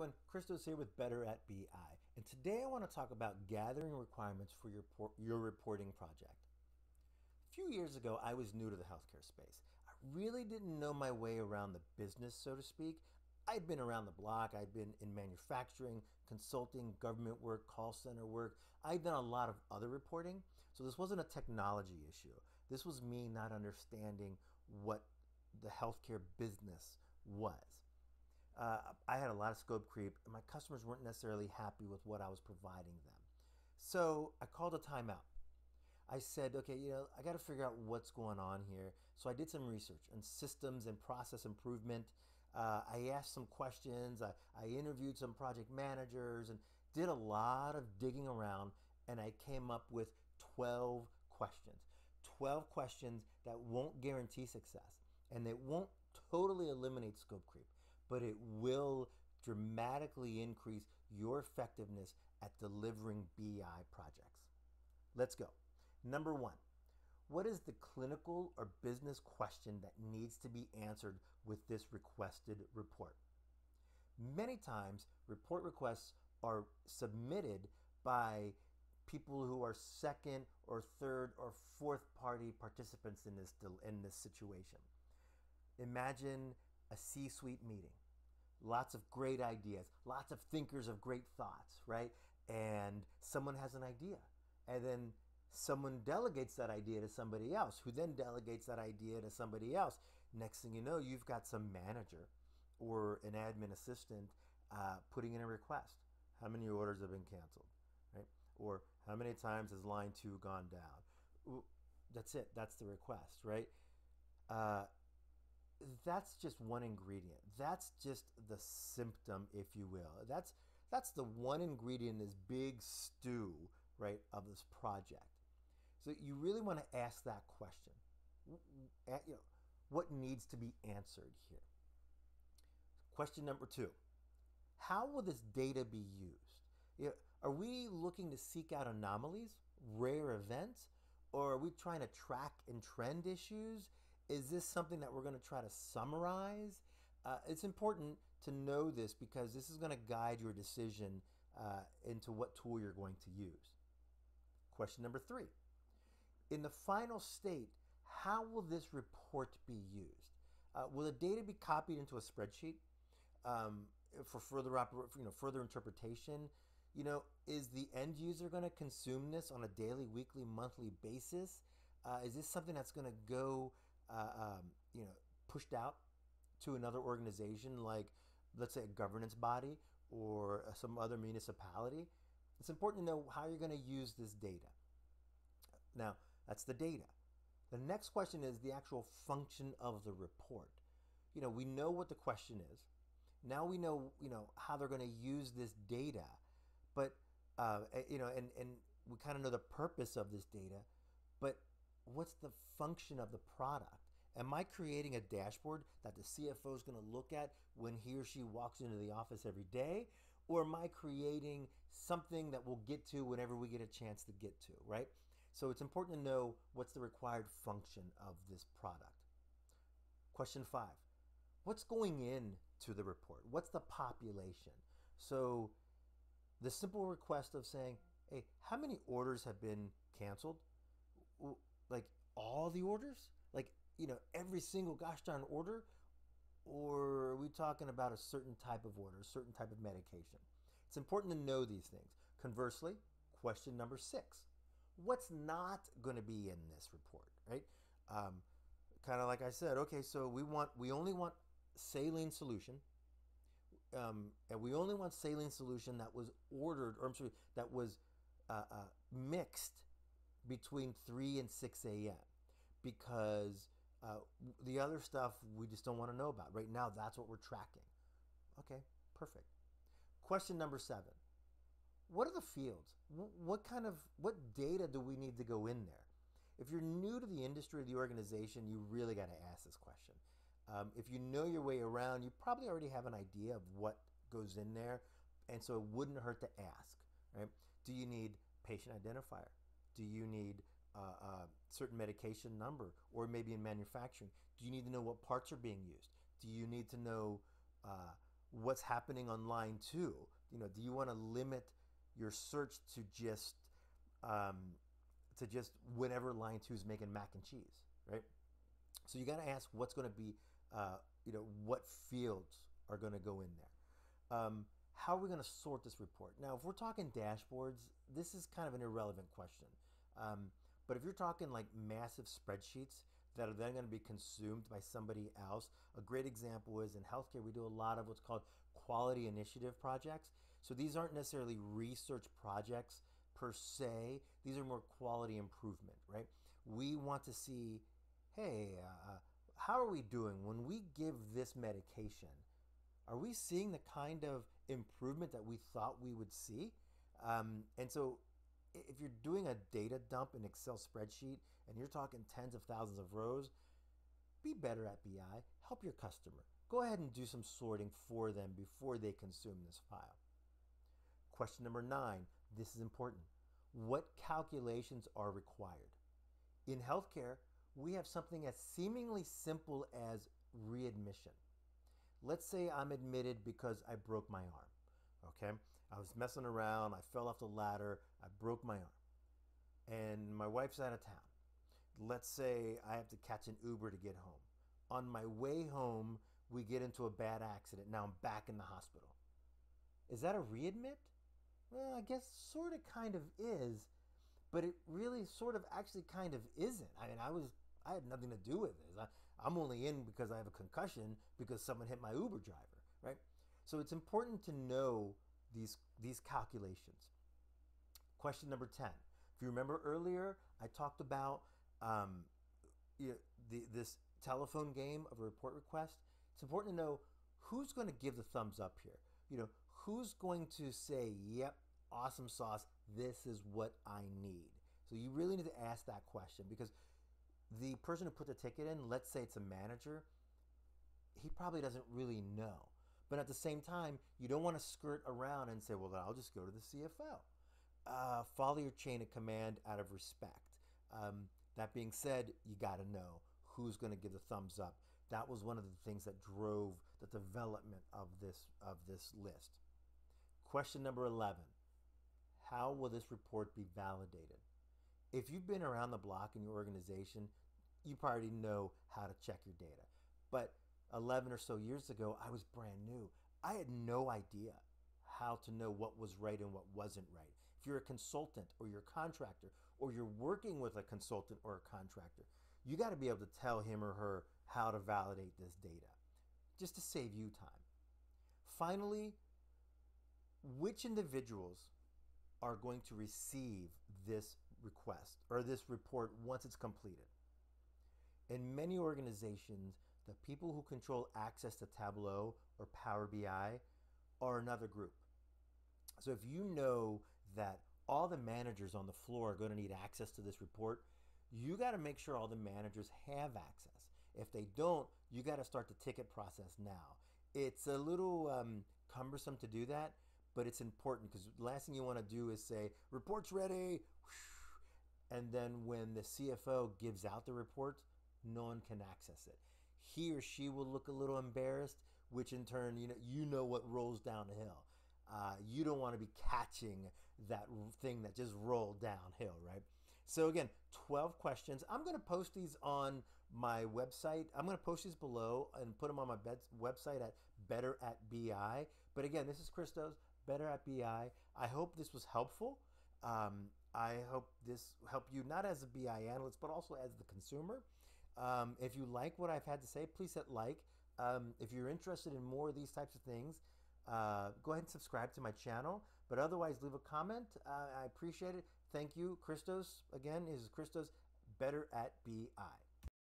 everyone, Christos here with Better at BI. And today I want to talk about gathering requirements for your, your reporting project. A few years ago, I was new to the healthcare space. I really didn't know my way around the business, so to speak. I'd been around the block. I'd been in manufacturing, consulting, government work, call center work. I'd done a lot of other reporting. So this wasn't a technology issue. This was me not understanding what the healthcare business was uh, I had a lot of scope creep, and my customers weren't necessarily happy with what I was providing them. So I called a timeout. I said, okay, you know, I got to figure out what's going on here. So I did some research on systems and process improvement. Uh, I asked some questions. I, I interviewed some project managers and did a lot of digging around, and I came up with 12 questions. 12 questions that won't guarantee success and they won't totally eliminate scope creep but it will dramatically increase your effectiveness at delivering BI projects. Let's go. Number one, what is the clinical or business question that needs to be answered with this requested report? Many times, report requests are submitted by people who are second or third or fourth party participants in this, in this situation. Imagine a C suite meeting. Lots of great ideas, lots of thinkers of great thoughts, right? And someone has an idea. And then someone delegates that idea to somebody else, who then delegates that idea to somebody else. Next thing you know, you've got some manager or an admin assistant uh, putting in a request. How many orders have been canceled, right? Or how many times has line two gone down? That's it. That's the request, right? Uh, that's just one ingredient. That's just the symptom, if you will. That's that's the one ingredient in this big stew, right, of this project. So you really want to ask that question. You know, what needs to be answered here? Question number two: How will this data be used? You know, are we looking to seek out anomalies, rare events, or are we trying to track and trend issues? Is this something that we're going to try to summarize? Uh, it's important to know this because this is going to guide your decision uh, into what tool you're going to use. Question number three. In the final state, how will this report be used? Uh, will the data be copied into a spreadsheet um, for further oper- you know further interpretation? You know, is the end user going to consume this on a daily, weekly, monthly basis? Uh, is this something that's going to go uh, um, you know, pushed out to another organization like, let's say, a governance body or some other municipality, it's important to know how you're going to use this data. Now, that's the data. The next question is the actual function of the report. You know, we know what the question is. Now we know, you know, how they're going to use this data, but uh, eh, you know, and and we kind of know the purpose of this data, but what's the function of the product? Am I creating a dashboard that the CFO is going to look at when he or she walks into the office every day? Or am I creating something that we'll get to whenever we get a chance to get to, right? So it's important to know what's the required function of this product. Question five What's going in to the report? What's the population? So the simple request of saying, hey, how many orders have been canceled? Like all the orders? Like, you know, every single gosh darn order? Or are we talking about a certain type of order, a certain type of medication? It's important to know these things. Conversely, question number six what's not going to be in this report, right? Um, kind of like I said, okay, so we want, we only want saline solution. Um, and we only want saline solution that was ordered, or I'm sorry, that was uh, uh, mixed between 3 and 6 a.m. because uh, the other stuff we just don't want to know about. Right now, that's what we're tracking. Okay, perfect. Question number seven What are the fields? What kind of what data do we need to go in there? If you're new to the industry or the organization, you really got to ask this question. Um, if you know your way around, you probably already have an idea of what goes in there, and so it wouldn't hurt to ask. Right? Do you need patient identifier? Do you need a certain medication number, or maybe in manufacturing? Do you need to know what parts are being used? Do you need to know uh, what's happening on line two? You know, do you want to limit your search to just um, to just whenever line two is making mac and cheese, right? So you got to ask what's going to be, uh, you know, what fields are going to go in there. Um, how are we going to sort this report? Now, if we're talking dashboards, this is kind of an irrelevant question. Um, but if you're talking like massive spreadsheets that are then going to be consumed by somebody else, a great example is in healthcare, we do a lot of what's called quality initiative projects. So these aren't necessarily research projects per se, these are more quality improvement, right? We want to see, hey, uh, how are we doing when we give this medication? Are we seeing the kind of improvement that we thought we would see? Um, and so if you're doing a data dump in Excel spreadsheet and you're talking tens of thousands of rows, be better at BI. Help your customer. Go ahead and do some sorting for them before they consume this file. Question number nine. This is important. What calculations are required? In healthcare, we have something as seemingly simple as readmission. Let's say I'm admitted because I broke my arm. Okay? I was messing around, I fell off the ladder, I broke my arm. And my wife's out of town. Let's say I have to catch an Uber to get home. On my way home, we get into a bad accident. Now I'm back in the hospital. Is that a readmit? Well, I guess sort of kind of is, but it really sort of actually kind of isn't. I mean, I was I had nothing to do with this. I, I'm only in because I have a concussion because someone hit my Uber driver, right? So it's important to know these these calculations. Question number 10. If you remember earlier, I talked about um, the, this telephone game of a report request. It's important to know who's going to give the thumbs up here. You know, who's going to say, yep, awesome sauce, this is what I need. So you really need to ask that question because the person who put the ticket in, let's say it's a manager, he probably doesn't really know. But at the same time, you don't want to skirt around and say, well, I'll just go to the CFO. Uh, follow your chain of command out of respect. Um, that being said, you got to know who's going to give the thumbs up. That was one of the things that drove the development of this of this list. Question number 11. How will this report be validated? If you've been around the block in your organization, you probably know how to check your data. But 11 or so years ago, I was brand new. I had no idea how to know what was right and what wasn't right. If you're a consultant or you're a contractor or you're working with a consultant or a contractor, you got to be able to tell him or her how to validate this data just to save you time. Finally, which individuals are going to receive this request or this report once it's completed? In many organizations, the people who control access to Tableau or Power BI are another group. So if you know that all the managers on the floor are going to need access to this report, you got to make sure all the managers have access. If they don't, you got to start the ticket process now. It's a little um, cumbersome to do that, but it's important because the last thing you want to do is say, report's ready. And then when the CFO gives out the report, no one can access it he or she will look a little embarrassed, which in turn, you know, you know what rolls down the hill. Uh, you don't want to be catching that thing that just rolled downhill, right? So again, 12 questions. I'm going to post these on my website. I'm going to post these below and put them on my website at Better at BI. But again, this is Christos, Better at BI. I hope this was helpful. Um, I hope this helped you not as a BI analyst, but also as the consumer. Um, if you like what I've had to say, please hit like. Um, if you're interested in more of these types of things, uh, go ahead and subscribe to my channel. But otherwise, leave a comment. Uh, I appreciate it. Thank you. Christos, again, is Christos better at BI.